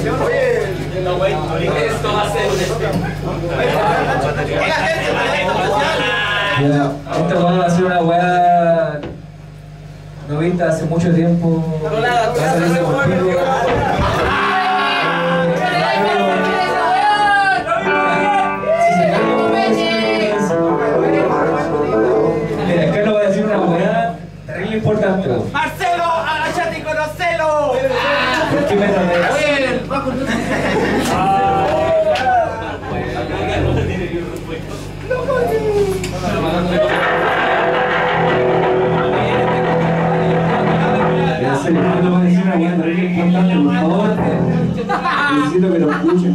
Esto va a ser esta weá va a ser una weá no vista hace mucho tiempo. Va a salir Necesito que lo escuchen.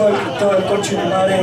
Por el Conche de madre.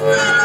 Wow.